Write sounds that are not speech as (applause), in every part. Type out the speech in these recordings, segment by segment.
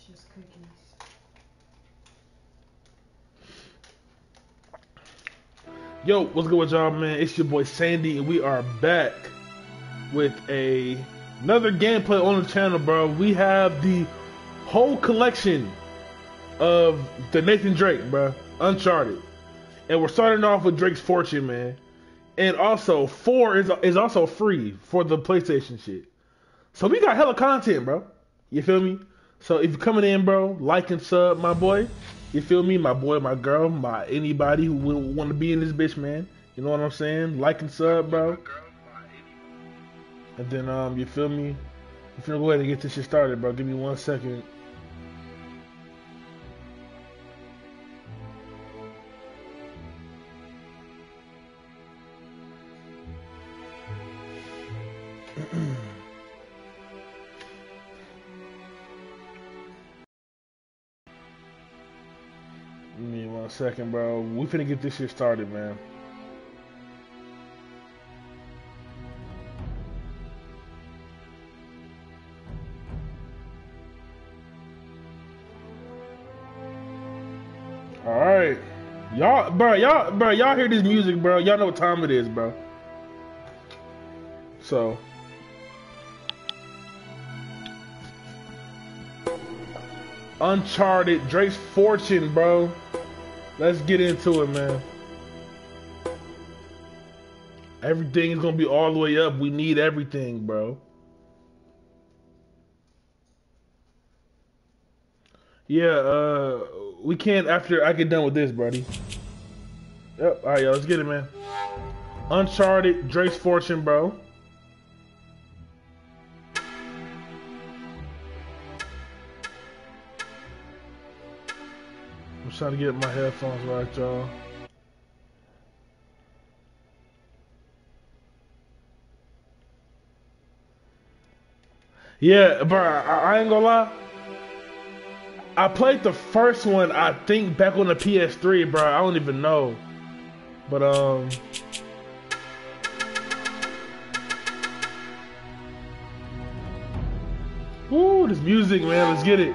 It's just cookies. Yo, what's good with y'all, man? It's your boy Sandy, and we are back with a another gameplay on the channel, bro. We have the whole collection of the Nathan Drake, bro, Uncharted, and we're starting off with Drake's Fortune, man. And also, four is is also free for the PlayStation shit. So we got hella content, bro. You feel me? So if you're coming in, bro, like and sub, my boy. You feel me? My boy, my girl, my anybody who will want to be in this bitch, man. You know what I'm saying? Like and sub, bro. And then, um, you feel me? If you go ahead and get this shit started, bro, give me one second. Second, bro. We finna get this shit started, man. All right, y'all, bro, y'all, bro, y'all hear this music, bro? Y'all know what time it is, bro. So, Uncharted, Drake's Fortune, bro. Let's get into it, man. Everything is gonna be all the way up. We need everything, bro. Yeah, uh, we can't after I get done with this, buddy. Yep. All right, yo, let's get it, man. Uncharted, Drake's Fortune, bro. I'm trying to get my headphones right, y'all. Yeah, bro, I, I ain't gonna lie. I played the first one, I think, back on the PS3, bro. I don't even know. But, um. Woo, this music, man. Let's get it.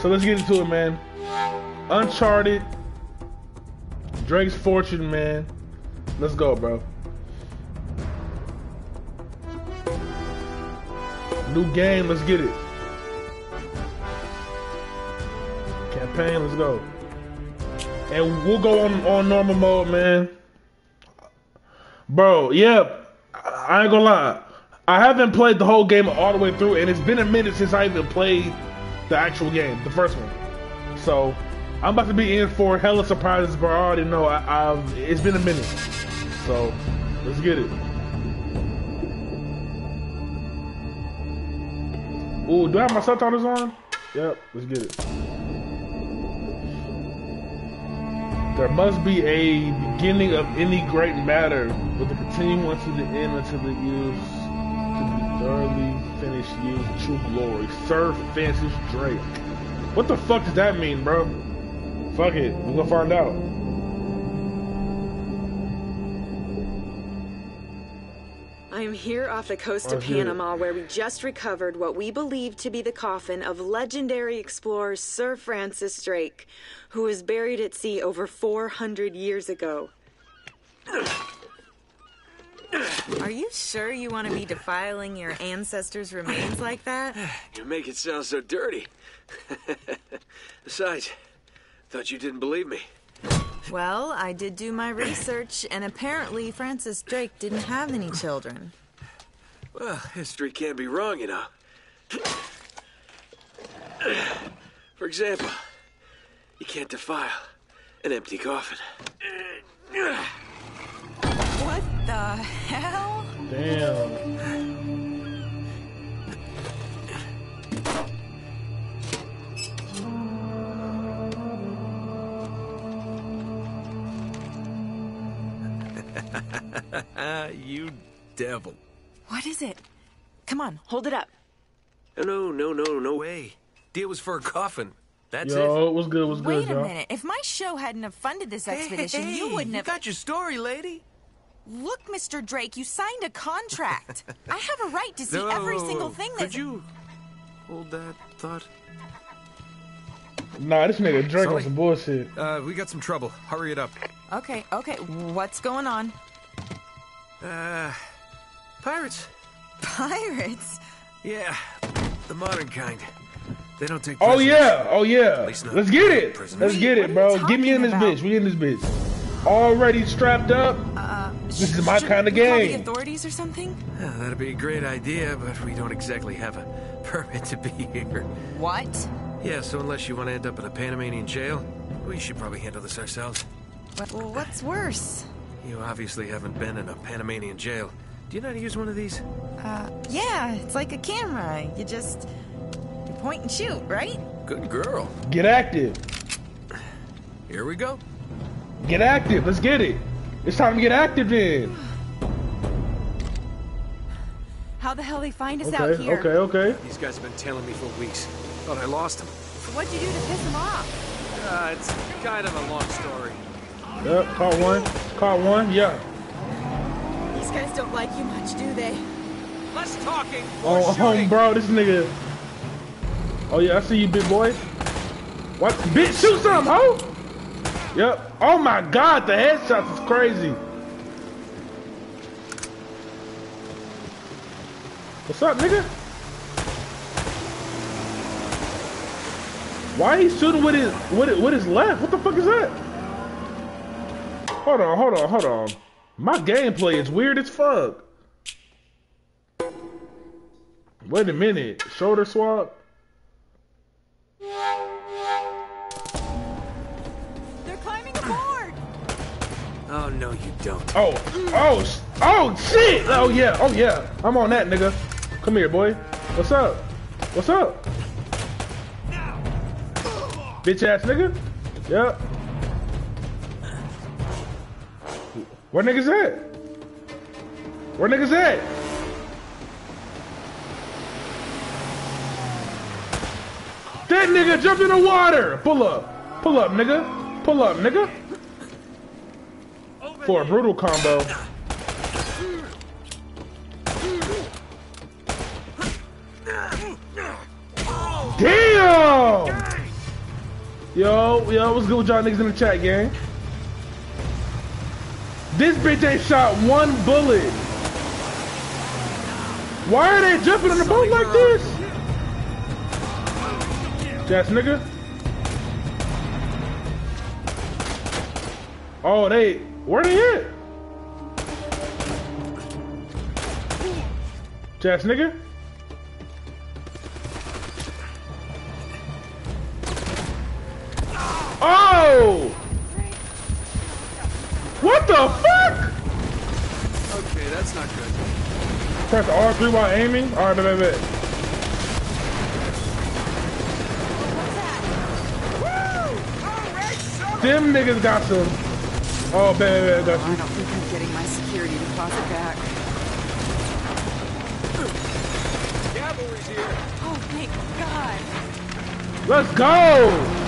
So let's get into it, man. Uncharted, Drake's Fortune, man. Let's go, bro. New game, let's get it. Campaign, let's go. And we'll go on on normal mode, man. Bro, yeah, I ain't gonna lie. I haven't played the whole game all the way through, and it's been a minute since I even played the actual game, the first one. So I'm about to be in for hella surprises, but I already know I, have it's been a minute. So let's get it. Ooh, do I have my subtitles on? Yep, let's get it. There must be a beginning of any great matter, with a continuance to the end until the use can be thoroughly finished, use true glory. Sir Francis Drake. What the fuck does that mean, bro? Fuck it, we're gonna find out. I'm here off the coast Oh, of. Panama where we just recovered what we believe to be the coffin of legendary explorer Sir Francis Drake, who was buried at sea over 400 years ago. Are you sure you want to be defiling your ancestors' remains like that? (sighs) You make it sound so dirty. (laughs) Besides, thought you didn't believe me. Well, I did do my research, and apparently Francis Drake didn't have any children. Well, history can't be wrong, you know. For example, you can't defile an empty coffin. What the hell? Damn. (laughs) you devil. What is it? Come on, hold it up. No, no, no, no way. Deal was for a coffin. That's Yo, it. what's good? What's Wait good, Wait a y'all? minute. If my show hadn't have funded this expedition, Hey, you wouldn't you have. got your story, lady. Look, Mr. Drake, you signed a contract. (laughs) I have a right to see No, every single thing Could that. you hold that thought? Nah, this nigga Drake on some bullshit. Uh, we got some trouble. Hurry it up. Okay, okay. What's going on? Uh, pirates? Pirates? Yeah, the modern kind. They don't take Oh prisoners. yeah, oh yeah. Let's get it. prisoners. Let's get it, bro. Get me in this talking bitch. We in this bitch. Already strapped up. This is my kinda we call game. the authorities or something? Yeah, that'd be a great idea, but we don't exactly have a (laughs) permit to be here. What? Yeah, so unless you want to end up in a Panamanian jail, we should probably handle this ourselves. Well, what's worse? You obviously haven't been in a Panamanian jail. Do you know how to use one of these? Uh, yeah, it's like a camera. You just you point and shoot, right? Good girl. Get active. Here we go. Get active. Let's get it. It's time to get active then. How the hell they find us Okay, out here? okay, okay. These guys have been tailing me for weeks. Thought I lost them. So what'd you do to piss them off? Uh, it's kind of a long story. Yep, caught one. Caught one, yeah. These guys don't like you much, do they? Less talking, oh, more Oh, shooting. oh, bro, this nigga. Oh yeah, I see you, big boy. What? Bitch, shoot some, ho! Yep. Oh my god, the headshots is crazy. What's up, nigga? Why he shooting with his with it with his left? What the fuck is that? Hold on, hold on, hold on. My gameplay is weird as fuck. Wait a minute. Shoulder swap. They're climbing aboard! Oh, no, you don't. Oh, oh, oh, shit! Oh yeah, oh yeah. I'm on that, nigga. Come here, boy. What's up? What's up? Bitch ass nigga. Yep. Where niggas at? Where niggas at? That nigga jumped in the water. Pull up. Pull up, nigga. Pull up, nigga. For a brutal combo. Damn! Yo, yo, what's good with y'all niggas in the chat, gang? This bitch ain't shot one bullet. Why are they jumping on the boat like this? Yes, nigga. Oh, they, where they at? Jazz nigga? Oh! What the fuck? Okay, that's not good. Press R3 while aiming? Alright, bet, bet, bet. Them niggas got some. Oh, bet, bet, bet, I you. don't think I'm getting my security deposit back. Cavalry's here. Oh, thank God. Let's go!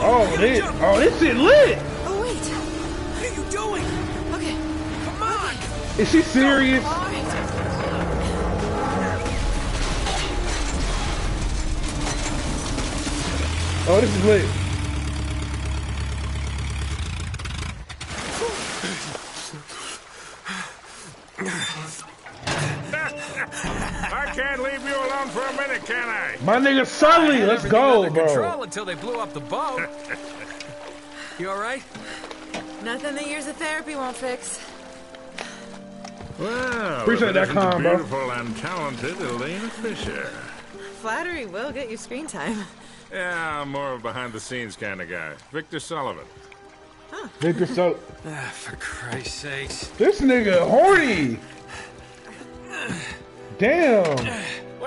Oh, this, oh, this shit lit! Oh, wait. What are you doing? Okay. Come on. Is she serious? Oh, this is lit. Leave for a minute, can I? My nigga Sully, let's go, under control bro. until they blew up the boat. (laughs) you all right? Nothing that years of therapy won't fix. Well, Appreciate that it that isn't the calm, bro. beautiful and talented Elena Fisher. Flattery will get you screen time. Yeah, I'm more of a behind-the-scenes kind of guy. Victor Sullivan. Victor (laughs) Sully. Ah, for Christ's sakes. This nigga horny. (sighs) Damn.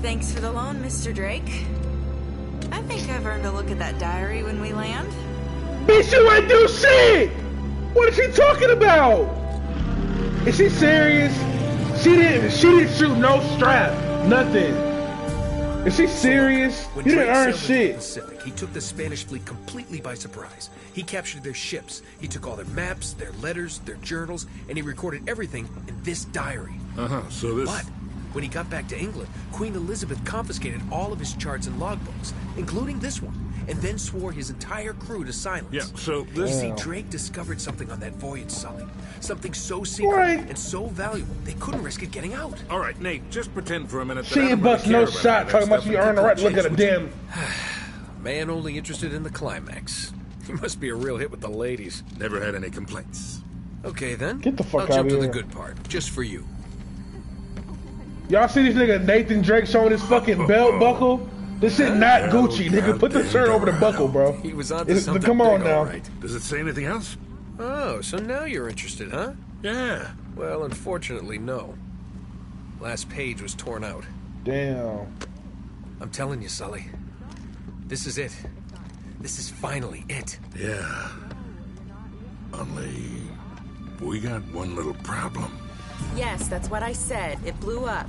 Thanks for the loan, Mr. Drake. I think I've earned a look at that diary when we land. Bitch, you ain't do shit! What is she talking about? Is she serious? She didn't she didn't shoot no strap. Nothing. Is she serious? When You didn't Drake earn sailed into the shit. Pacific, he took the Spanish fleet completely by surprise. He captured their ships. He took all their maps, their letters, their journals, and he recorded everything in this diary. Uh-huh, so this... But when he got back to England, Queen Elizabeth confiscated all of his charts and logbooks, including this one, and then swore his entire crew to silence. Yeah, so You this... see, Drake discovered something on that voyage, Sully. Something so secret Right. and so valuable, they couldn't risk it getting out. All right, Nate, just pretend for a minute that She I ain't don't really bust no care about shot any of talking that about stuff she and earned the right to look at a change damn. (sighs) Man only interested in the climax. (laughs) He must be a real hit with the ladies. Never had any complaints. Okay then. Get the fuck I'll outta jump to the good part, just for you. Y'all see this nigga Nathan Drake showing his fucking belt buckle? This shit not Gucci, nigga. Put the shirt over the buckle, bro. He was onto It's- something Come on now. all right. Does it say anything else? Oh, so now you're interested, huh? Yeah. Well, unfortunately, no. Last page was torn out. Damn. I'm telling you, Sully. This is it. This is finally it. Yeah. Only... We got one little problem. Yes, that's what I said. It blew up.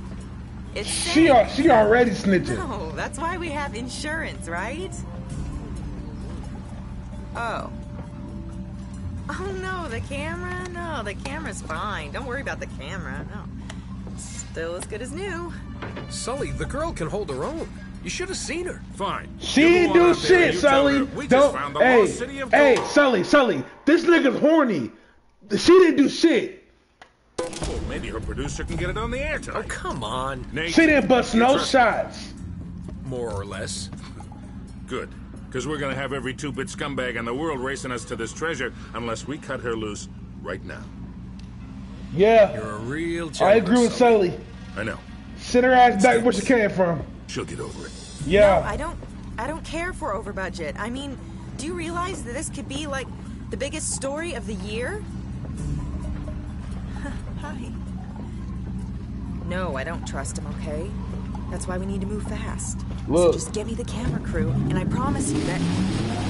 It's She safe. al- she already snitching. No, that's why we have insurance, right? Oh. Oh no, the camera? No, the camera's fine. Don't worry about the camera. No. Still as good as new. Sully, the girl can hold her own. You should have seen her. Fine. She You go ain't do out there shit, you tell Sully. We Don't. found the hey, lost city of hey. Sully, Sully. This nigga's horny. She didn't do shit. Well, maybe her producer can get it on the air Oh, come on. Nate, She didn't bust no shots. More or less. Good. Because we're going to have every two-bit scumbag in the world racing us to this treasure unless we cut her loose right now. Yeah, You're a real I agree with Sully. Sully. I know. Send her ass back where she came from. She'll get over it. Yeah. No, I don't I don't care for over budget. I mean, do you realize that this could be like the biggest story of the year? Hi. No, I don't trust him, okay? That's why we need to move fast. Look. So just get me the camera crew, and I promise you that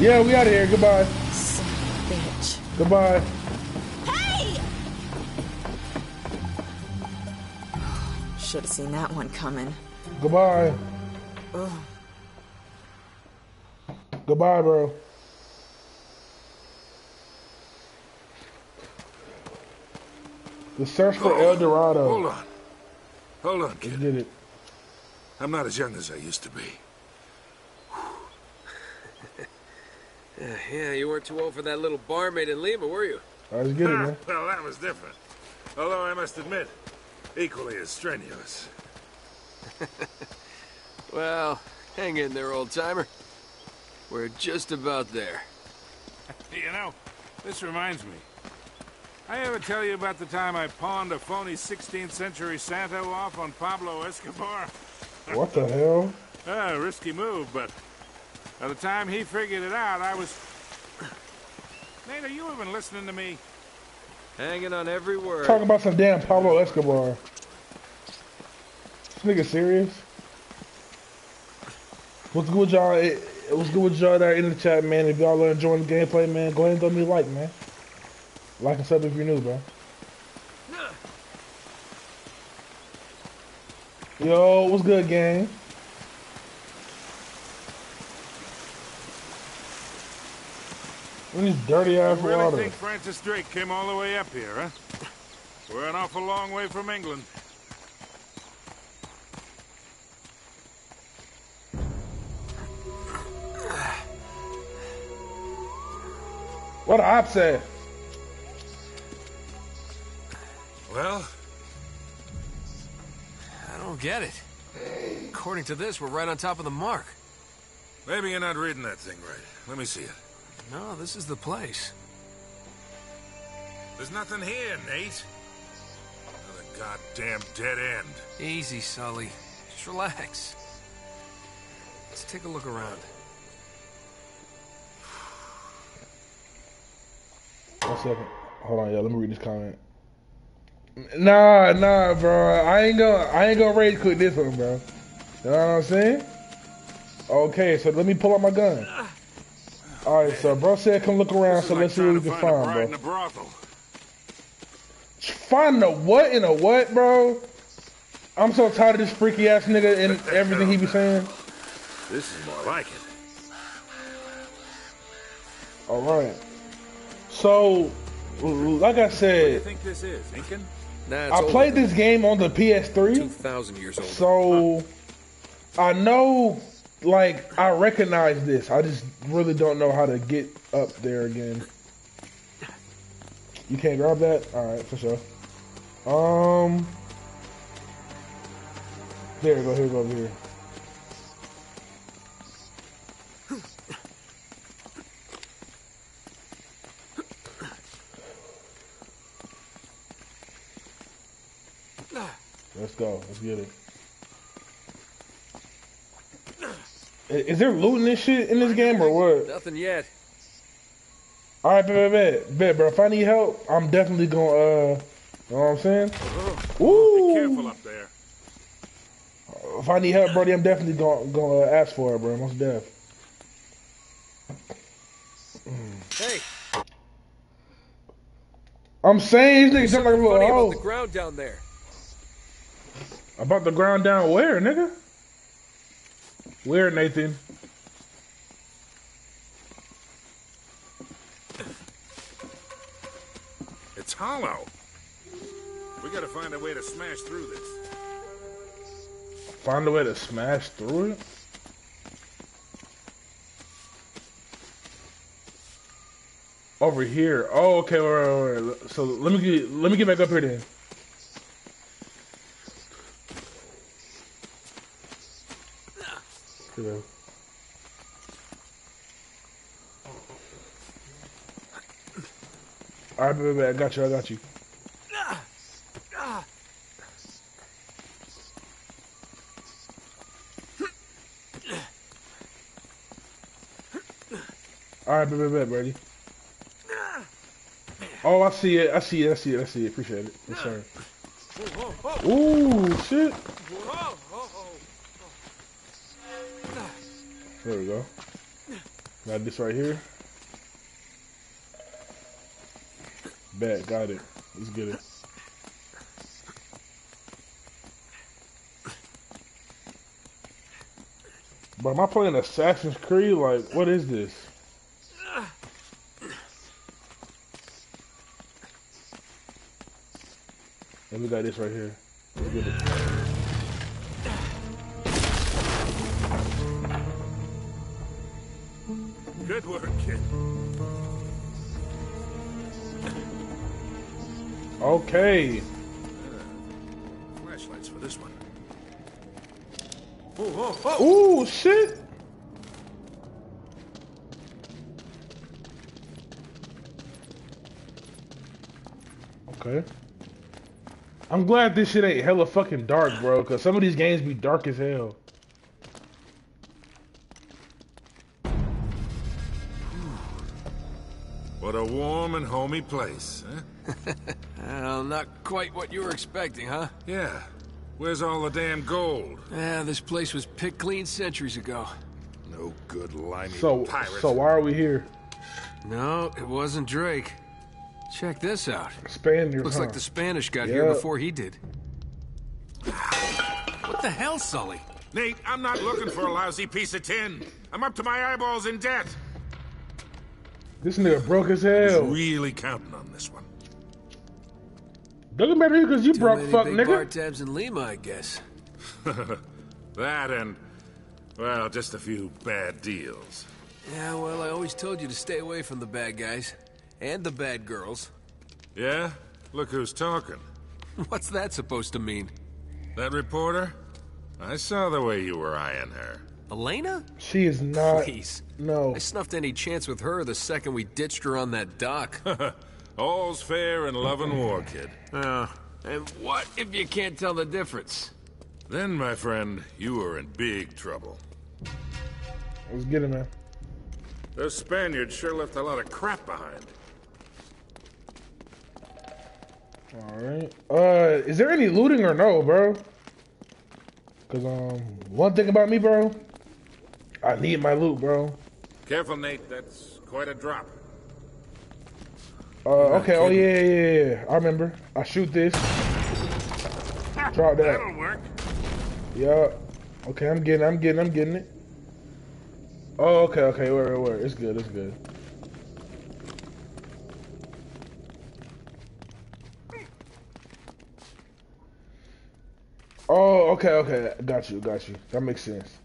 Yeah, we out of here. Goodbye. son of a bitch. Goodbye. Hey! Should have seen that one coming. Goodbye. Ugh. Goodbye, bro. The search for El Dorado. Hold on. Hold on, Let's kid. get it. I'm not as young as I used to be. (laughs) Yeah, you weren't too old for that little barmaid in Lima, were you? All right, let's get it, Ah, man. (laughs) well, that was different. Although I must admit, equally as strenuous. (laughs) Well, hang in there, old timer. We're just about there. You know, this reminds me. I ever tell you about the time I pawned a phony 16th century Santo off on Pablo Escobar? (laughs) What the hell? Ah, risky move, but by the time he figured it out, I was. (coughs) Nate, are you even listening to me? Hanging on every word. Talking about some damn Pablo Escobar. This nigga serious? What's good with y'all? What's good with y'all that are in the chat, man? If y'all are enjoying the gameplay, man, go ahead and throw me a like, man. Like and sub if you're new, bro. Yo, what's good, gang? In this dirty ass You really water. think Francis Drake came all the way up here, huh? We're an awful long way from England. What the op said? Get it. According to this, we're right on top of the mark. maybe you're not reading that thing right. Let me see it. No, this is the place. There's nothing here, Nate. Another goddamn dead end. Easy, Sully. Just relax. Let's take a look around. One second. Hold on, yo. Let me read this comment. Nah, nah, bro. I ain't gonna, I ain't gonna rage quit this one, bro. You know what I'm saying? Okay, so let me pull out my gun. All right, so bro said come look around, so like let's see what we can find bro. Find a what in a what, bro? I'm so tired of this freaky ass nigga and everything he be saying. This is more like it. All right. So, like I What do you said, think this is, Incan? Nah, I played this game on the PS3. 2,000 years old. So I know, like, I recognize this. I just really don't know how to get up there again. You can't grab that? Alright, for sure. Um. There go, here go, over here. Let's go. Let's get it. Is there looting this shit in this game or what? Nothing yet. All right, bet, bet, bet, bet, bro. If I need help, I'm definitely gonna. Uh, you know what I'm saying? Ooh. Be careful up there. If I need help, Brody, I'm definitely gonna gonna uh, ask for it, bro. Most def. Hey, I'm saying these niggas jump like a something funny little about the ground down there. About the ground down where, nigga? Where, Nathan? It's hollow. We gotta find a way to smash through this. Find a way to smash through it. Over here. Oh, okay. Wait, wait, wait. So let me get let me get back up here then. Here we. All right, baby, I got you. I got you. All right, baby, baby, ready. Oh, I see it. I see it. I see it. I see it. Appreciate it. Yes, sir. Ooh, shit. There we go. Got this right here. Bet, got it. Let's get it. But am I playing Assassin's Creed? Like, what is this? And we got this right here. Let's get it. Good work, kid. Okay. Flashlights for this one. Oh, oh, oh. Ooh, shit. Okay. I'm glad this shit ain't hella fucking dark, bro, because some of these games be dark as hell. A warm and homey place, huh? Eh? (laughs) Well, not quite what you were expecting, huh? Yeah. Where's all the damn gold? Yeah, this place was picked clean centuries ago. No good limey So, pirate. so why are we here? No, it wasn't Drake. Check this out. Spaniards, Looks huh? like the Spanish got here before he did. What the hell, Sully? Nate, I'm not looking for a lousy piece of tin. I'm up to my eyeballs in debt. This nigga broke as hell. He's Really counting on this one. Doesn't matter because you Too broke, many fuck big nigga. bar tabs in Lima, I guess. (laughs) That and, well, just a few bad deals. Yeah, well, I always told you to stay away from the bad guys. And the bad girls. Yeah? Look who's talking. (laughs) What's that supposed to mean? That reporter? I saw the way you were eyeing her. Elena? She is not. Please. No. I snuffed any chance with her the second we ditched her on that dock. (laughs) All's fair in love and war, kid. Uh, and what if you can't tell the difference? Then, my friend, you are in big trouble. Let's get it, man. Those Spaniards sure left a lot of crap behind. Alright. Uh, is there any looting or no, bro? Cause, um, one thing about me, bro, I need my loot, bro. Careful, Nate. That's quite a drop. Uh, okay, oh yeah, yeah, yeah, I remember. I shoot this. Drop that. That'll work. Yeah. Okay, I'm getting, I'm getting, I'm getting it. Oh, okay, okay, Where, wait, where? It's good, it's good. Oh, okay, okay. Got you, got you. That makes sense.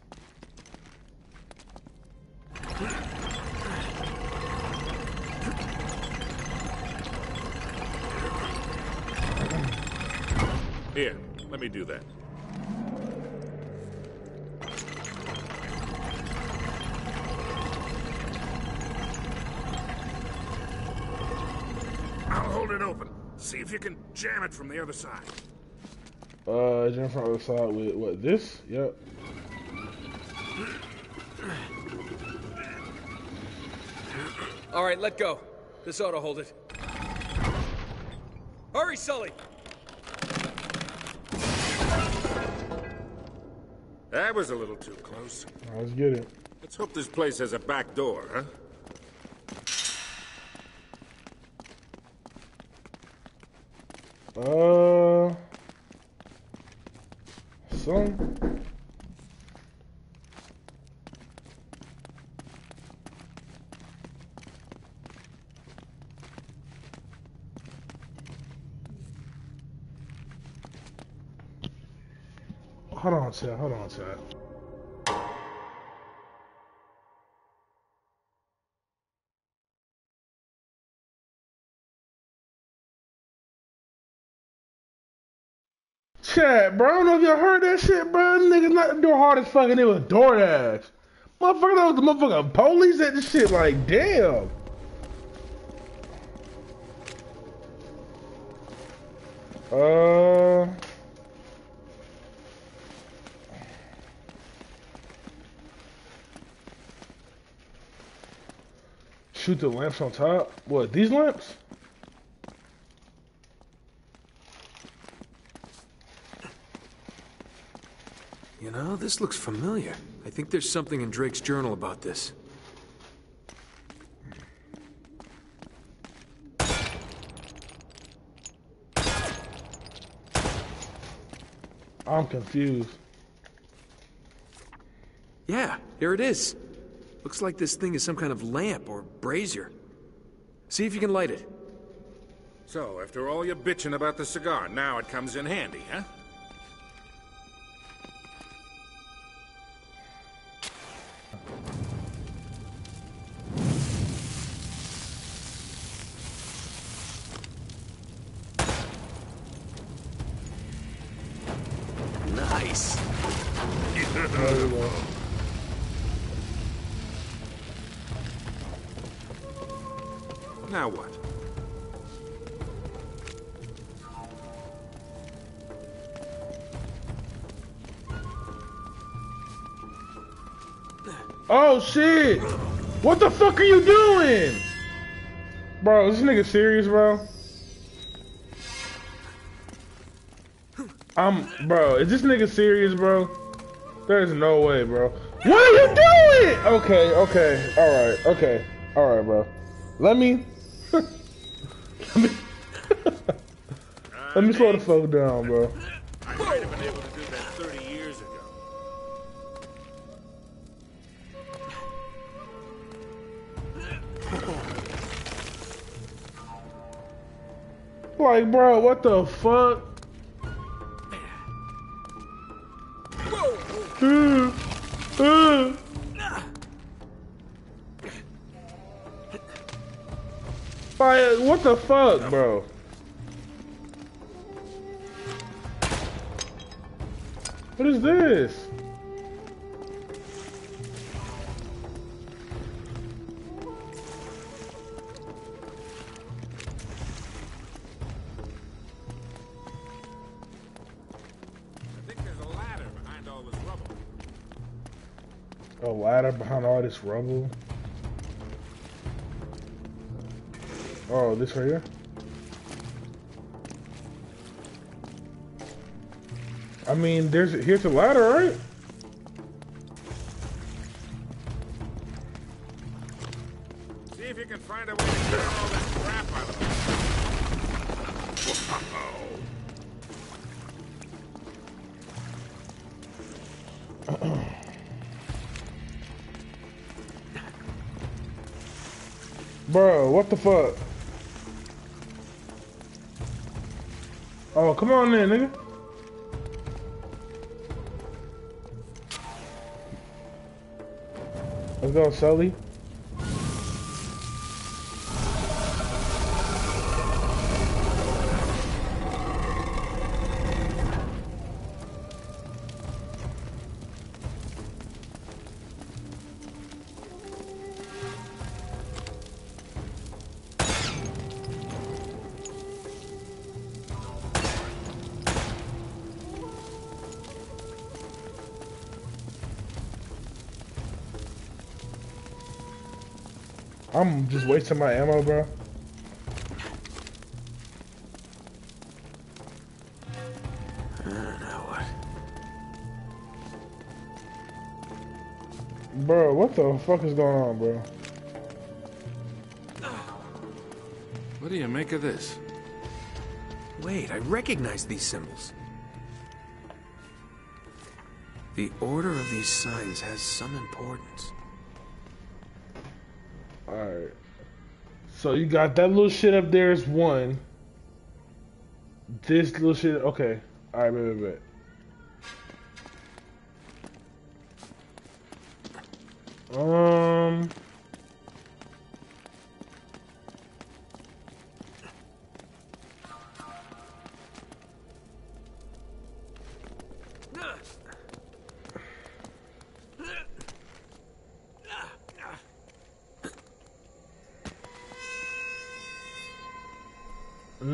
It from the other side. Uh, jump from the other side with what? This? Yep. All right, let go. This ought to hold it. Hurry, Sully! That was a little too close. Let's get it. Let's hope this place has a back door, huh? Uh, son. Hold on, on, chat. Bro. I don't know if y'all heard that shit, bro. Niggas not the door hard as fucking it was DoorDash. Motherfucker, that was the motherfucking police at the shit. Like, damn. Uh. Shoot the lamps on top. What? These lamps? You know, this looks familiar. I think there's something in Drake's journal about this. I'm confused. Yeah, here it is. Looks like this thing is some kind of lamp or brazier. See if you can light it. So, after all your bitching about the cigar, now it comes in handy, huh? Shit! What the fuck are you doing? Bro, is this nigga serious, bro? I'm, bro, is this nigga serious, bro? There's no way, bro. What are you doing? Okay, okay, alright, okay, alright, bro. Let me, (laughs) let me, (laughs) let me slow the fuck down, bro. Like, bro, what the fuck? Like, what the fuck, bro? What is this? hide up behind all this rubble? Oh, this right here? I mean, there's here's a ladder, right? Fuck? Oh, come on then, nigga. Let's go, Sully. I'm just wasting my ammo, bro. Bro, what the fuck is going on, bro? What do you make of this? Wait, I recognize these symbols. The order of these signs has some importance. Alright. So you got that little shit up there is one. This little shit, okay. Alright, wait, wait, wait. Um.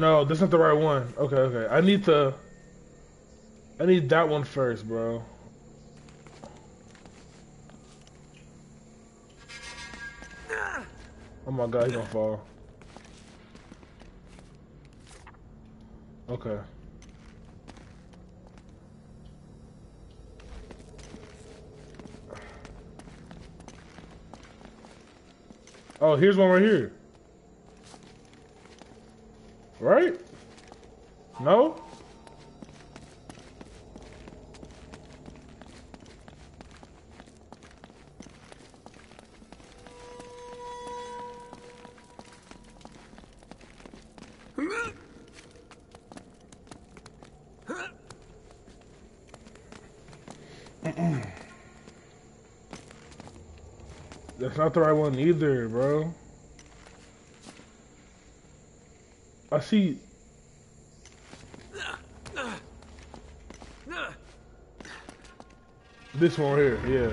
No, that's not the right one. Okay, okay. I need to. I need that one first, bro. Oh my god, he's gonna fall. Okay. Oh, here's one right here. Right? No? That's not the right one either, bro. See. This one here, yeah.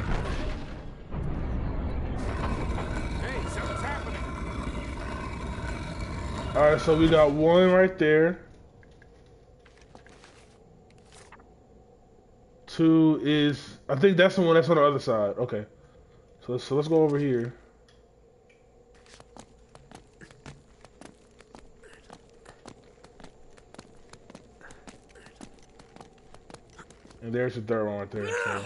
Hey, something's happening. Alright, so we got one right there. Two is, I think that's the one that's on the other side. Okay. So, so let's go over here. And there's the third one right there. So.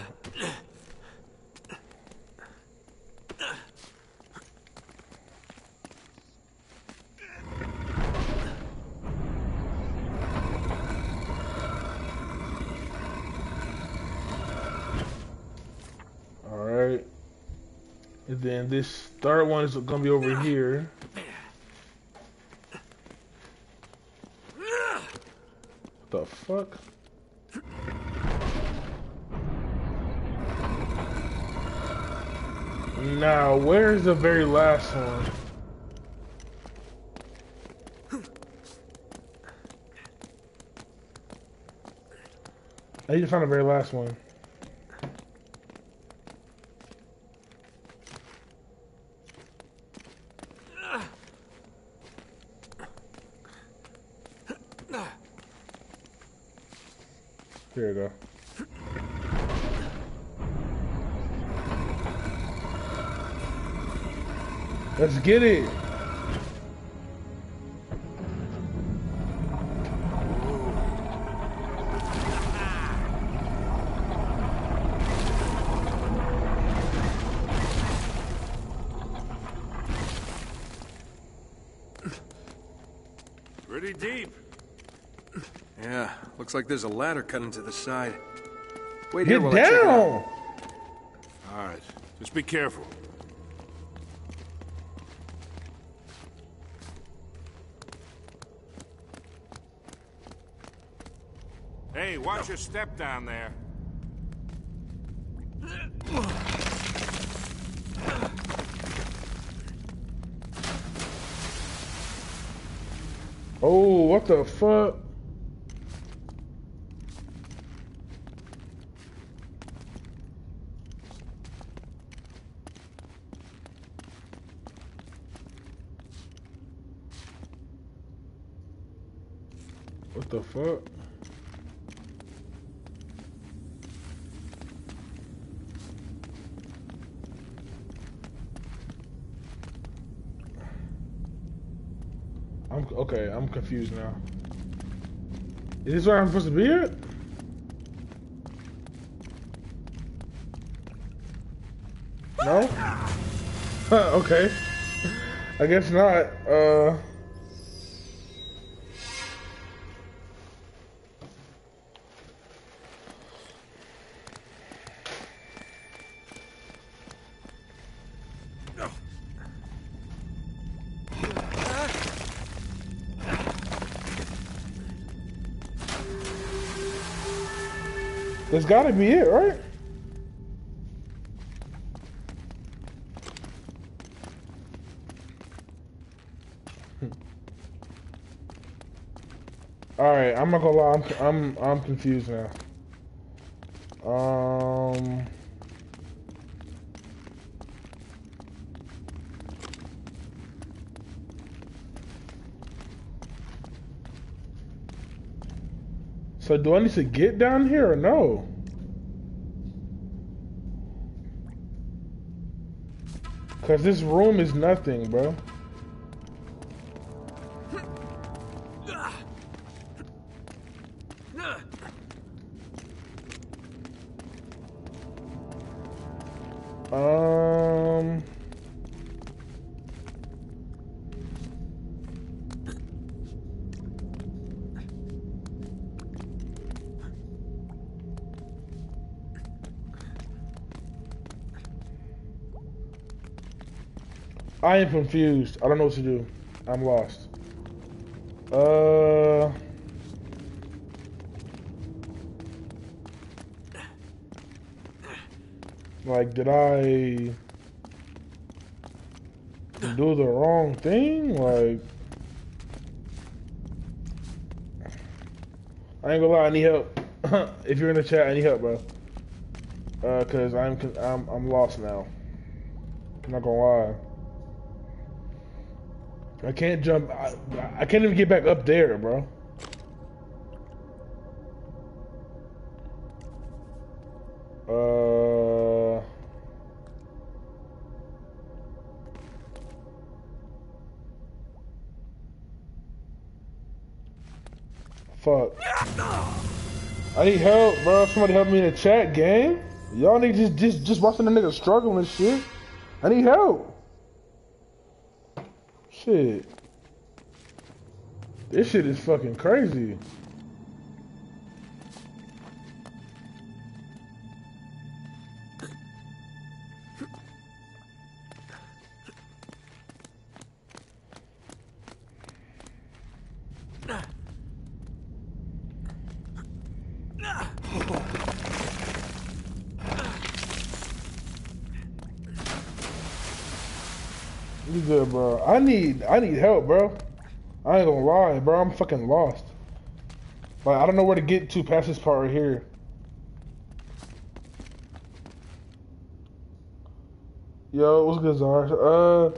Alright. And then this third one is gonna be over here. What the fuck? Now, where's the very last one? I need to find the very last one. Let's get it. Pretty deep. Yeah, looks like there's a ladder cut into the side. Wait Get here down. All right, just be careful. Step down there. Oh, what the fuck? What the fuck? I'm okay. I'm confused now. Is this where I'm supposed to be at? No. (laughs) okay. I guess not. Uh. That's gotta be it, right? All right, I'm not gonna lie. I'm I'm I'm confused now. Um. So do I need to get down here or no? Cause this room is nothing, bro. I am confused. I don't know what to do. I'm lost. Uh. Like, did I do the wrong thing? Like, I ain't gonna lie. I need help. (coughs) if you're in the chat, I need help, bro. Uh, cause I'm I'm I'm lost now. I'm not gonna lie. I can't jump. I, I can't even get back up there, bro. Uh. Fuck. I need help, bro. Somebody help me in the chat, gang. Y'all need just just just watching the nigga struggle and shit. I need help. Shit. This shit is fucking crazy. I need I need help, bro. I ain't gonna lie, bro. I'm fucking lost. Like I don't know where to get to past this part right here. Yo, what's good, Zar? Uh,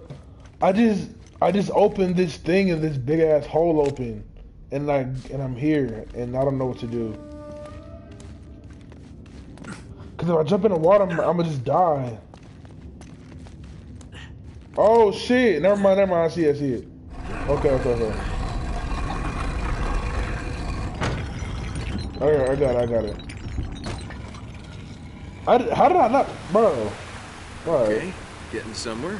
I just I just opened this thing and this big ass hole open, and like and I'm here and I don't know what to do. Cause if I jump in the water, I'm, I'm gonna just die. Oh shit! Never mind, never mind. I see it, I see it. Okay, okay, okay. Okay, I got it, I got it. I, how did I not, bro? All right. Okay, getting somewhere.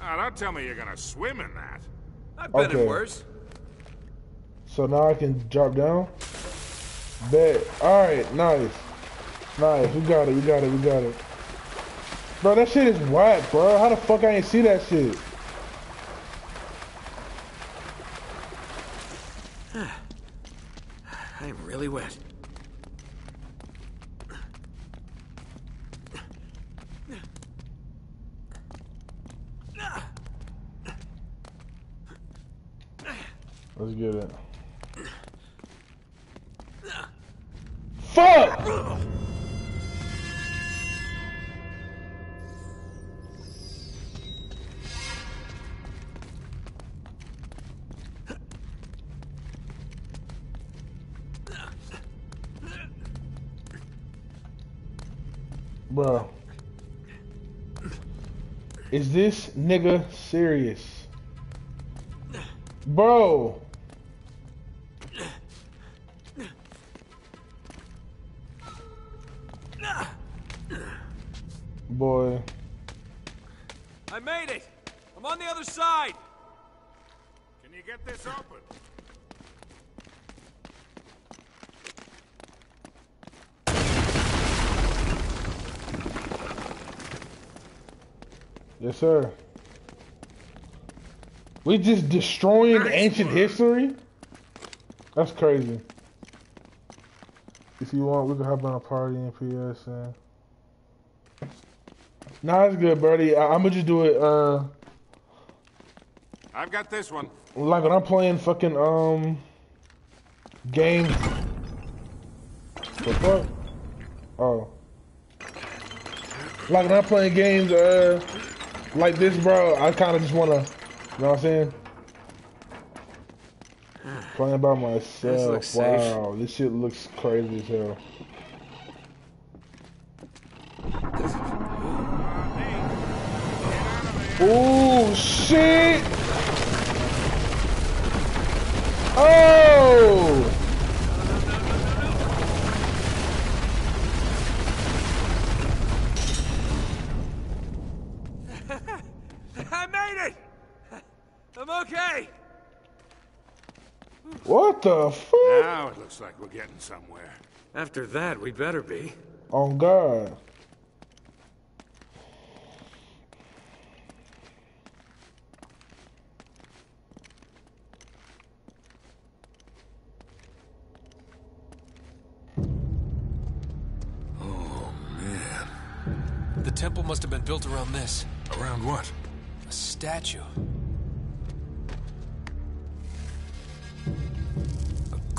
Oh, don't tell me you're gonna swim in that. I've been okay. in worse. So now I can drop down. Bet. All right, nice, nice. We got it. We got it. We got it. Bro, that shit is whack, bro. How the fuck I ain't see that shit? (sighs) I'm really wet. Let's get it. Is this nigga serious? Bro. We just destroying ancient history? That's crazy. If you want, we can hop on a party in PS. And... Nah, it's good, buddy. I- I'm gonna just do it. Uh, I've got this one. like when I'm playing fucking um games. The fuck? Oh. Like when I'm playing games, uh, like this, bro. I kind of just wanna, know what I'm saying? (sighs) Playing by myself. looks safe. wow, this shit looks crazy as hell. Ooh, shit! Oh! Okay! What the fuck? Now it looks like we're getting somewhere. After that, we better be. On God. The temple must have been built around this. Around what? A statue.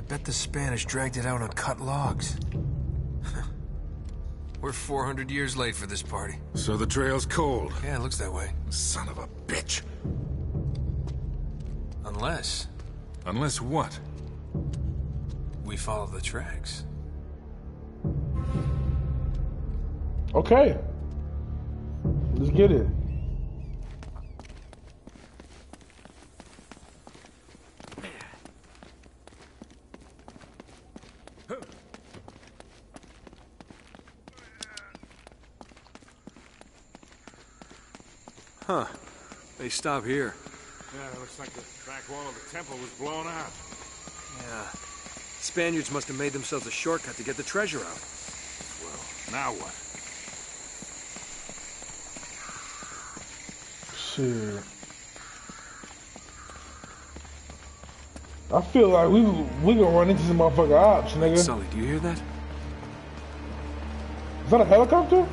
I bet the Spanish dragged it out on cut logs. (laughs) We're 400 years late for this party. So the trail's cold. Yeah, it looks that way. Son of a bitch. Unless Unless what? we follow the tracks. Okay. Let's get it. They stop here. Yeah, it looks like the back wall of the temple was blown out. Yeah. Spaniards must have made themselves a shortcut to get the treasure out. Well, now what? Shit. I feel like we we gonna run into some motherfucker ops, nigga. Is Sully, do you hear that? Is that a helicopter?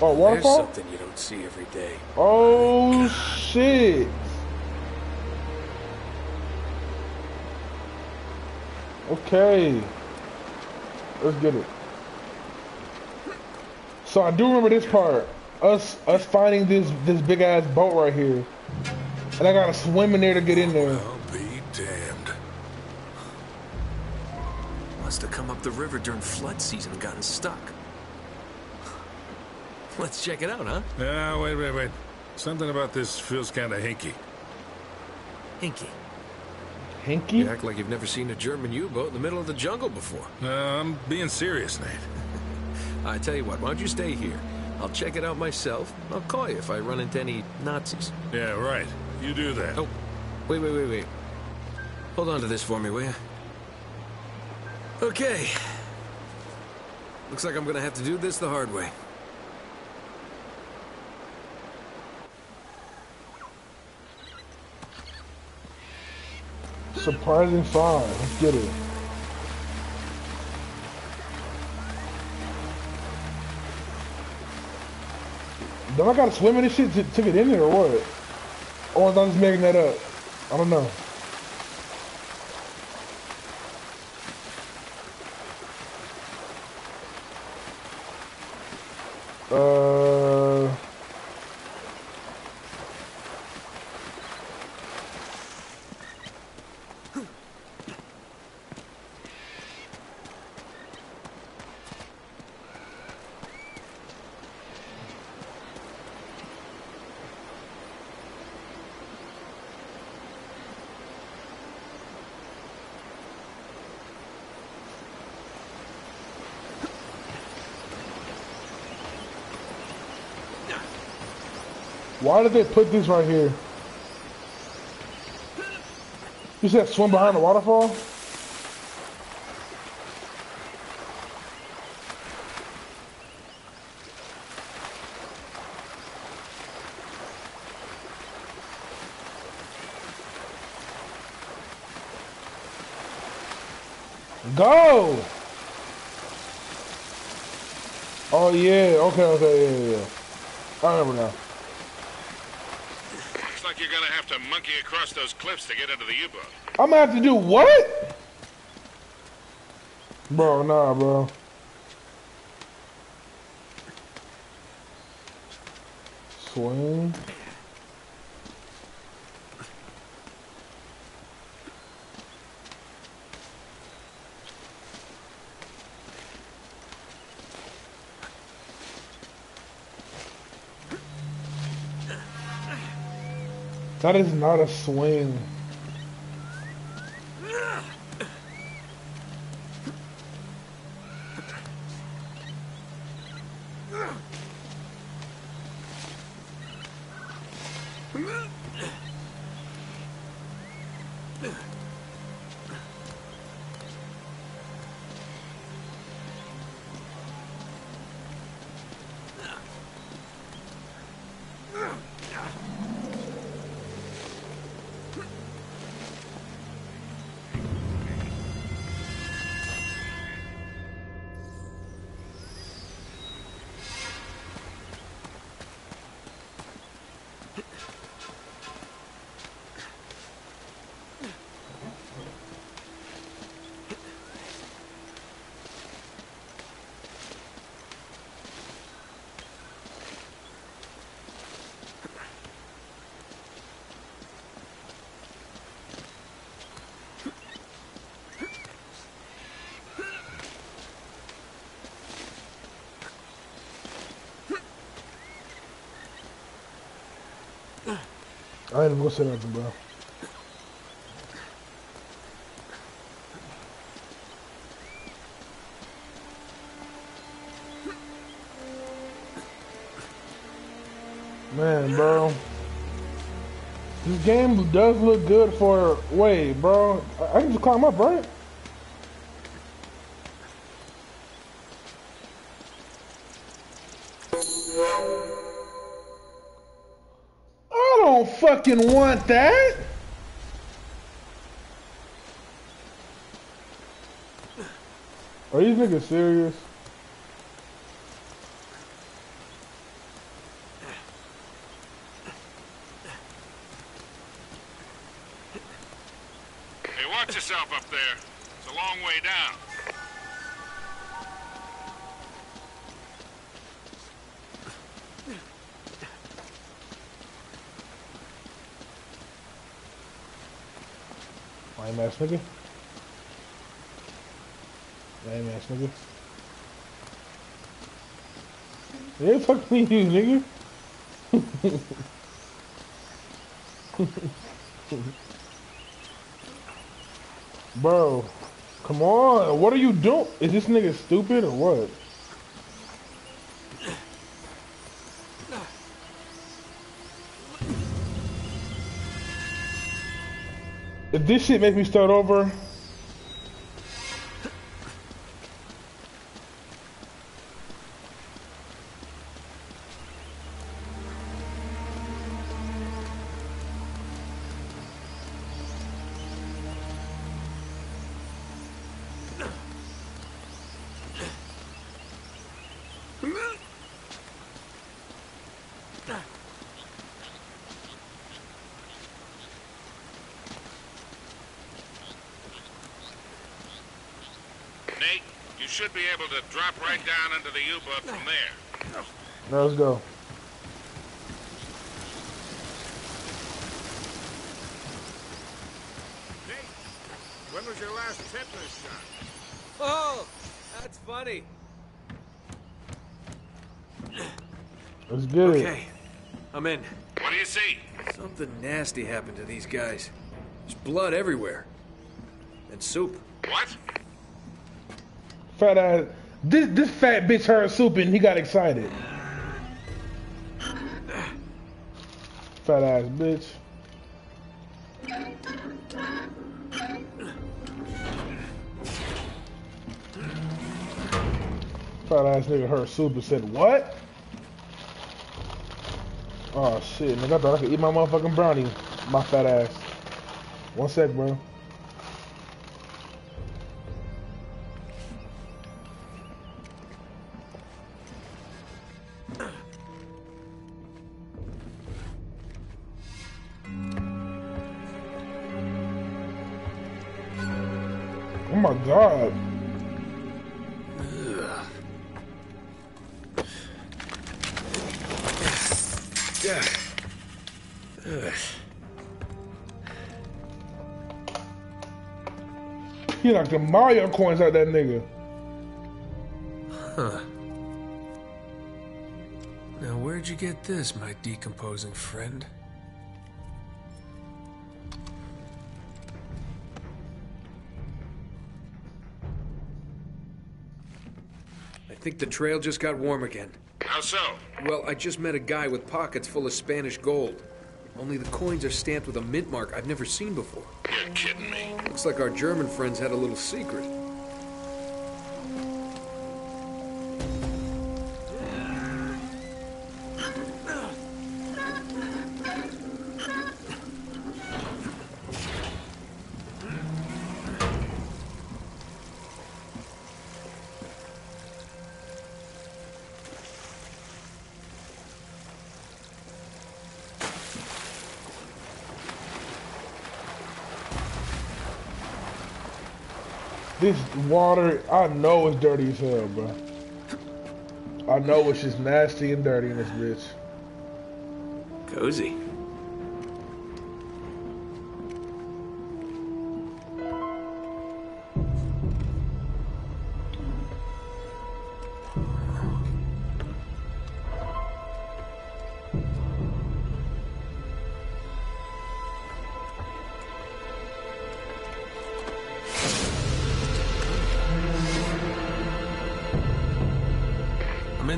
Or There's something you don't see every day. Oh shit. Okay. Let's get it. So I do remember this part. Us us finding this this big ass boat right here. And I gotta swim in there to get in there. I'll be damned. Must have come up the river during flood season and gotten stuck. Let's check it out, huh? Yeah, wait, wait, wait. Something about this feels kind of hinky. Hinky. Hinky? You act like you've never seen a German U-boat in the middle of the jungle before. No, I'm being serious, Nate. (laughs) I tell you what, why don't you stay here? I'll check it out myself. I'll call you if I run into any Nazis. Yeah, right. You do that. Oh, wait, wait, wait, wait. Hold on to this for me, will you? Okay. Looks like I'm gonna have to do this the hard way. Surprising find. Let's get it. Don't I gotta swim in this shit to, to get in there or what? Or was I just making that up? I don't know. Why did they put this right here? You said swim behind the waterfall? Go! Oh yeah, okay, okay, yeah, yeah, yeah. I remember now. Looks like you're gonna have to monkey across those cliffs to get into the U-boat. I'm gonna have to do what? Bro, nah, bro. Swing. That is not a swing. Gonna say nothing, bro. Man, bro. This game does look good for wait, bro. I can just climb up, right? Fucking want that. Are you niggas serious? Hey, watch yourself up there. It's a long way down. Lame ass nigga. Lame ass nigga. Yeah, fuck me, you nigga. (laughs) Bro, come on. What are you doing? Is this nigga stupid or what? This shit makes me start over, should be able to drop right down into the U-boat from there. now let's go. Nate, when was your last tetanus shot? Oh, that's funny. Let's get it. Okay, I'm in. What do you see? Something nasty happened to these guys. There's blood everywhere. And soup. What? Fat ass. This this fat bitch heard soup and he got excited. Fat ass bitch. Fat ass nigga heard soup and said, what? Oh shit, nigga, I thought I could eat my motherfucking brownie. My fat ass. One sec, bro. He knocked the Mario coins out that nigga. Huh. Now, where'd you get this, my decomposing friend? I think the trail just got warm again. How so? Well, I just met a guy with pockets full of Spanish gold. Only the coins are stamped with a mint mark I've never seen before. Kidding me. Looks like our German friends had a little secret. Water, I know it's dirty as hell, bro. I know it's just nasty and dirty in this bitch. Cozy.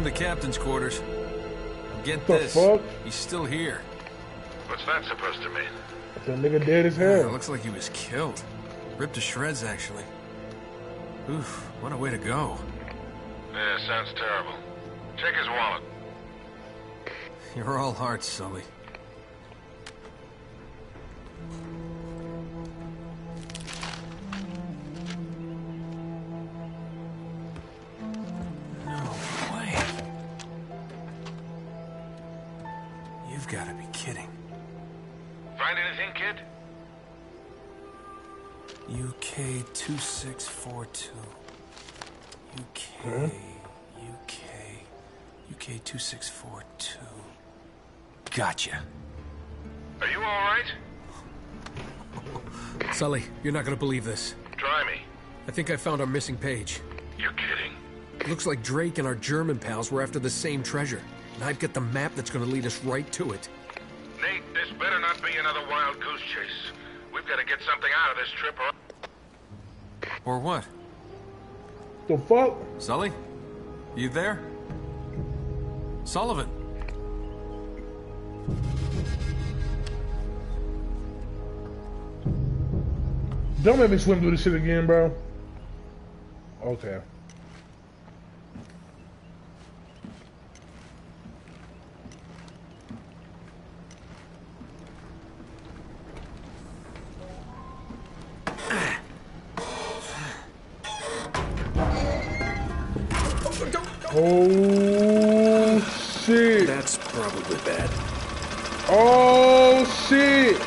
I'm in the captain's quarters. Get The this. fuck? He's still here. What's that supposed to mean? That nigga dead as Yeah, hell. Uh, looks like he was killed. Ripped to shreds, actually. Oof, what a way to go. Yeah, sounds terrible. Check his wallet. You're all hearts, Sully. Gotcha. Are you all right? Sully, you're not gonna believe this. Try me. I think I found our missing page. You're kidding. Looks like Drake and our German pals were after the same treasure. And I've got the map that's gonna lead us right to it. Nate, this better not be another wild goose chase. We've got to get something out of this trip or... Or what? The fuck? Sully? You there? Sullivan? Don't make me swim through this shit again, bro. Okay. Oh shit! That's probably bad. Oh shit!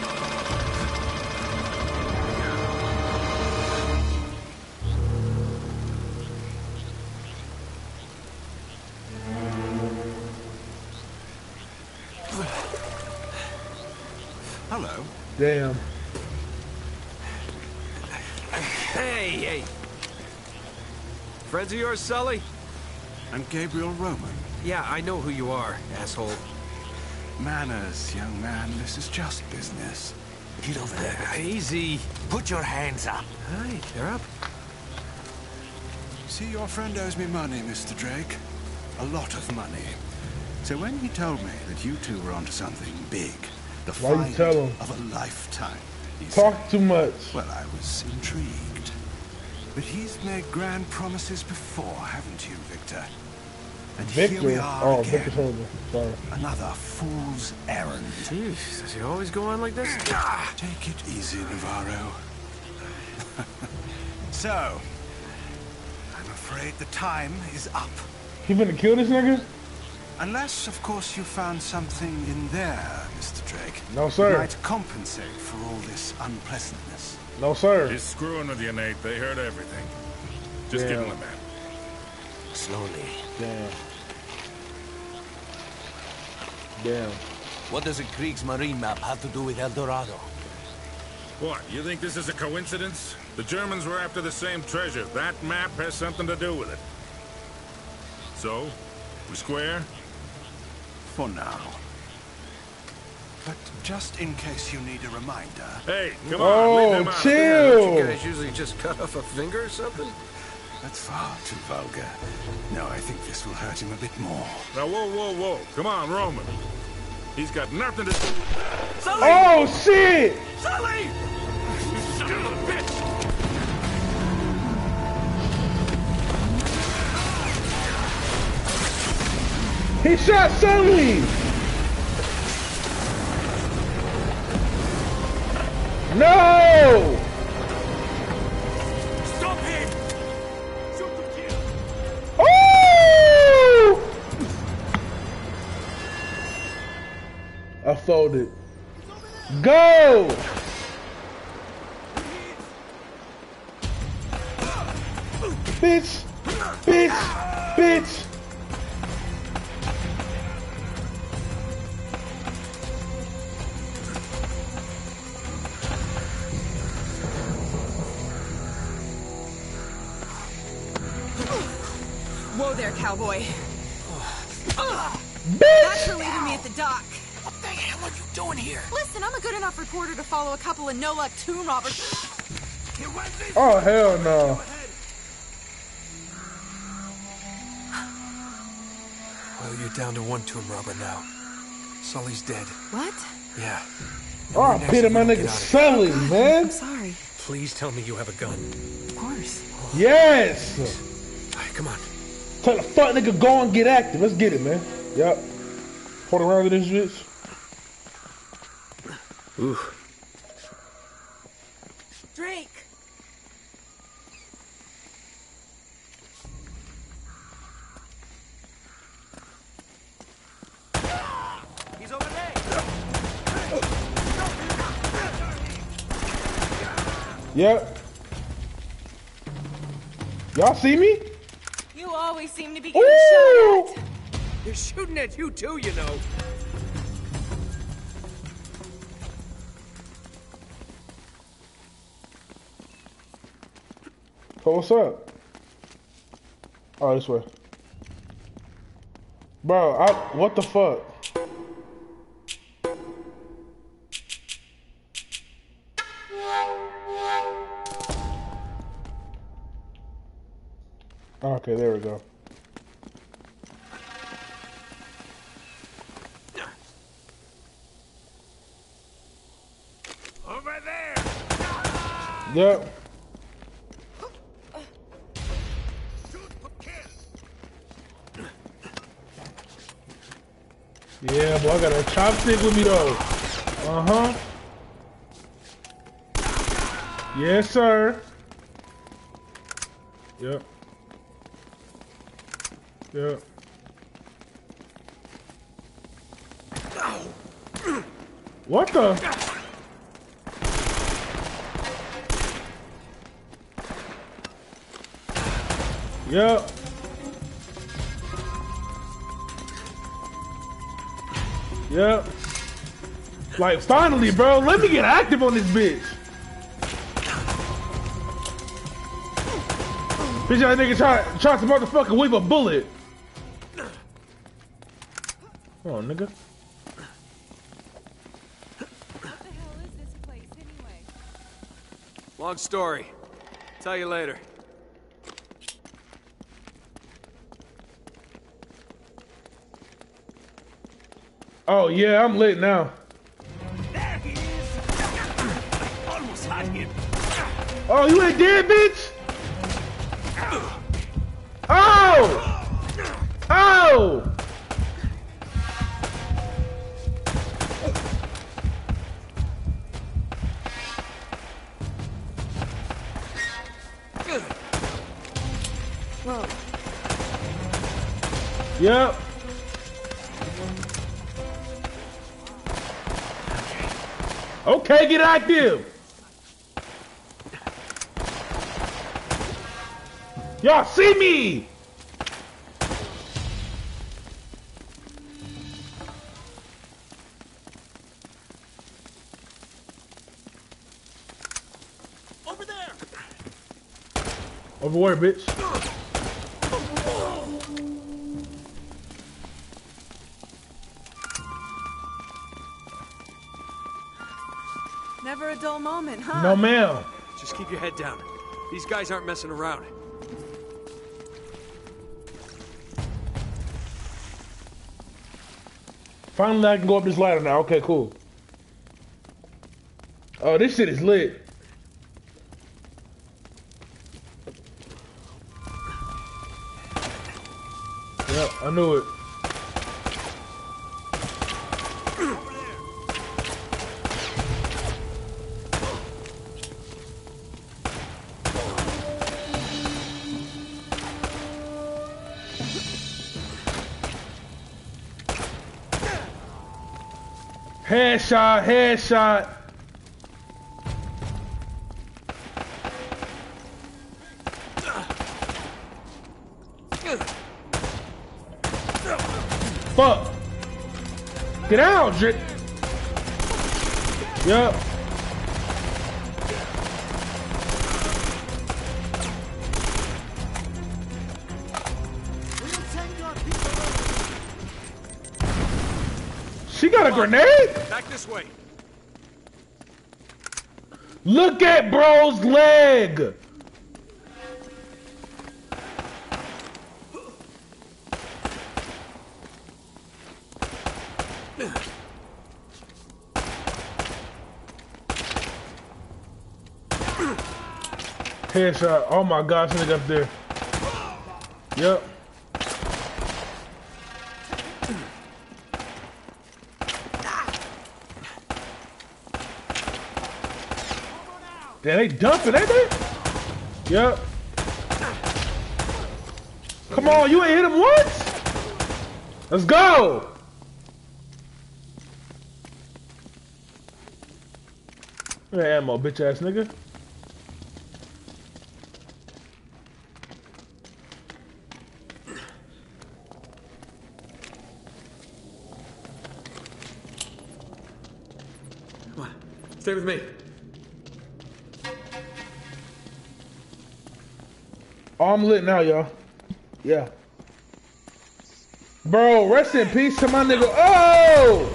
Hello. Damn. Hey, hey! Friends of yours, Sully? I'm Gabriel Roman. Yeah, I know who you are, asshole. Manners, young man. This is just business. Get over there. Uh, easy. Put your hands up. Hey, they're up. See, your friend owes me money, Mr. Drake. A lot of money. So when he told me that you two were onto something big, the Why you find tell him? of a lifetime, he Talk said, too much. Well, I was intrigued. But he's made grand promises before, haven't you, Victor? And here we Victor. are Oh, again. Victor Soldier. Sorry. Another fool's errand. Jeez, does he always go on like this? Ah, take it easy, Navarro. (laughs) so, I'm afraid the time is up. He finna kill this nigga? Unless, of course, you found something in there, Mr. Drake. No, sir. That might compensate for all this unpleasantness. No, sir. He's screwing with you, Nate. They heard everything. Just give Yeah. him the map. Slowly. Damn. Damn. What does a Kriegsmarine map have to do with El Dorado? What, you think this is a coincidence? The Germans were after the same treasure. That map has something to do with it. So, we square? For now. But just in case you need a reminder, Hey, come on, leave Oh, them out. chill. You guys usually just cut off a finger or something? That's far too vulgar. No, I think this will hurt him a bit more. Now, whoa, whoa, whoa. Come on, Roman. He's got nothing to do. Oh shit! Sully! You son of a bitch! He shot Sully! No! Folded. Go! Bitch! Bitch! Bitch! Follow a couple of no-luck tomb robbers. Oh hell no. Well, you're down to one tomb robber now. Sully's dead. What? Yeah. Oh, You're next Peter, my nigga get out of Sully, man. I'm sorry. Please tell me you have a gun. Of course. Yes! All right, come on. Tell the fuck nigga go and get active. Let's get it, man. Yep. Hold around to this bitch. Ooh. Yep. Y'all see me? You always seem to be getting Ooh! shot at. They're shooting at you too, you know. So what's up? Oh, this way. Bro, I, what the fuck? Yep. Yeah, boy, I got a chopstick with me though. Uh huh. Yes, sir. Yep. Yep. What the? Yep. Yep. Like, finally, bro, let me get active on this bitch. Bitch, that nigga try, try to motherfucking weave a bullet. Come on, nigga. What the hell is this place anyway? Long story. Tell you later. Oh, yeah, I'm lit now. There he is! Almost had him. Oh, you ain't dead, bitch? Oh! Oh! Yep. Okay, get active. Y'all see me? Over there! Over where, bitch? A huh? No, ma'am. Just keep your head down. These guys aren't messing around. Finally, I can go up this ladder now. Okay, cool. Oh, this shit is lit. Headshot, headshot. Fuck. Get out, Drake. Yup. She got a grenade? Back this way. Look at bro's leg. Headshot. Oh my gosh, nigga up there. Yep. Damn, they dumping, ain't they? Yep. Come on, you ain't hit him once? Let's go. Where ammo, bitch ass nigga. Come on. Stay with me. Lit now, y'all. Yeah. Bro, rest in peace to my nigga. Oh!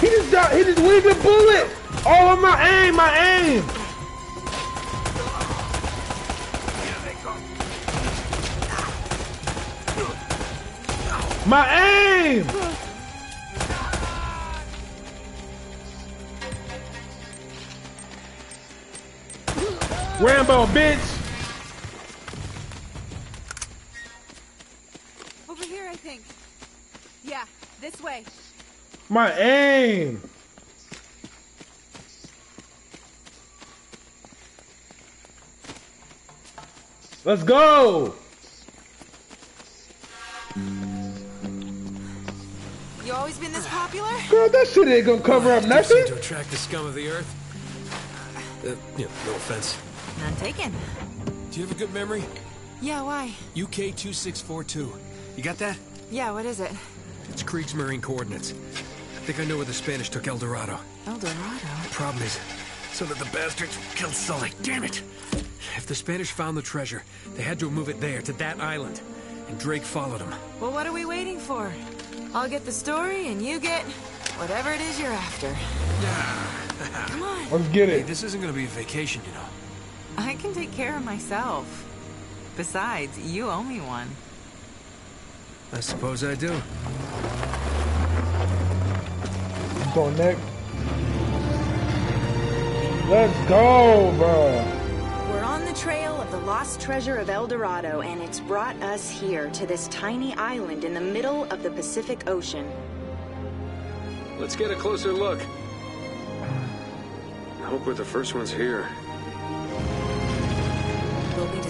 He just died. He just weaved a bullet. Oh, my aim, my aim. My aim. Rambo, bitch. Over here, I think. Yeah, this way. My aim. Let's go. You always been this popular? Girl, that shit ain't gonna cover up Do nothing. seem to attract the scum of the earth. Uh, yeah, no offense. None taken. Do you have a good memory? Yeah, why? UK 2642. You got that? Yeah, what is it? It's Kriegsmarine coordinates. I think I know where the Spanish took El Dorado. El Dorado. The Problem is, so that the bastards killed Sully. Damn it! If the Spanish found the treasure, they had to move it there, to that island. And Drake followed them. Well, what are we waiting for? I'll get the story, and you get whatever it is you're after. (sighs) Come on. Let's get Hey, it. this isn't gonna be a vacation, you know. I can take care of myself. Besides, you owe me one. I suppose I do. Go next. Let's go, bro. We're on the trail of the lost treasure of El Dorado, and it's brought us here to this tiny island in the middle of the Pacific Ocean. Let's get a closer look. I hope we're the first ones here.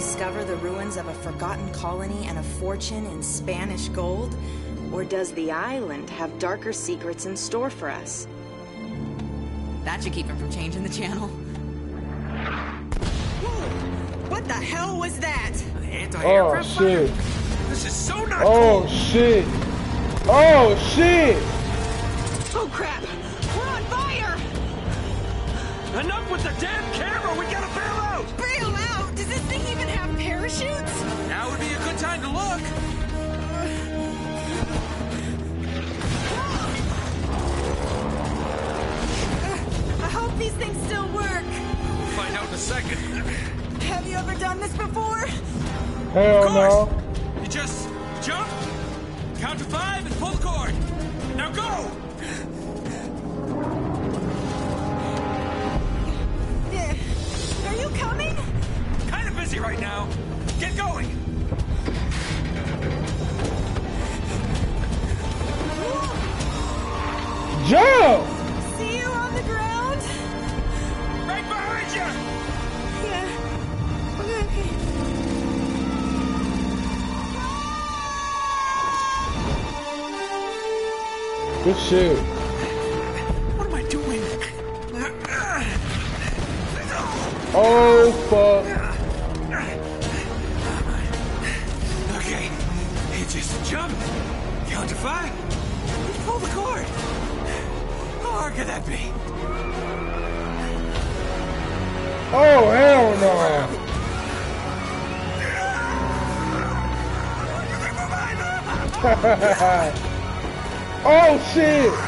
Will we discover the ruins of a forgotten colony and a fortune in Spanish gold? Or does the island have darker secrets in store for us? That should keep him from changing the channel. What the hell was that? Oh shit. This is so not Oh shit. Oh shit. Oh crap! We're on fire! Enough with the damn camera! These things still work. We'll find out in a second. Have you ever done this before? Hell Of no. course. You just jump, count to five, and pull the cord. Now go! Yeah. Are you coming? Kind of busy right now. Get going. Shit. What am I doing? Oh fuck. Oh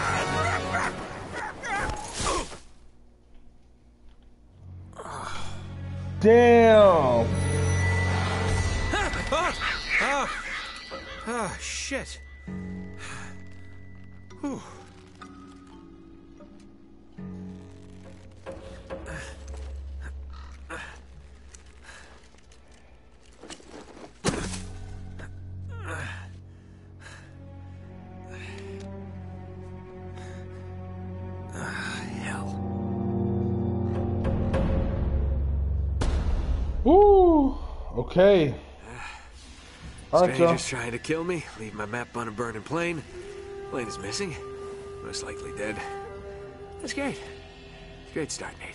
Okay. All right, y'all. Strangers trying to kill me, leave my map on a burning plane. Elena's missing. Most likely dead. That's great. Great start, Nate.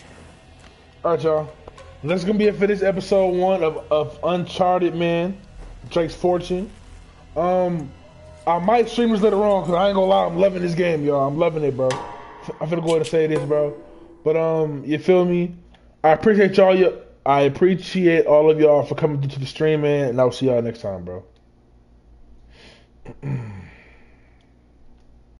All right, y'all. That's gonna be it for this episode one of, of Uncharted, man. Drake's Fortune. Um, I might stream this later on because I ain't gonna lie, I'm loving this game, y'all. I'm loving it, bro. I'm finna go ahead and say this, bro. But um, you feel me? I appreciate y'all your I appreciate all of y'all for coming to the stream, man, and I'll see y'all next time, bro. (clears throat)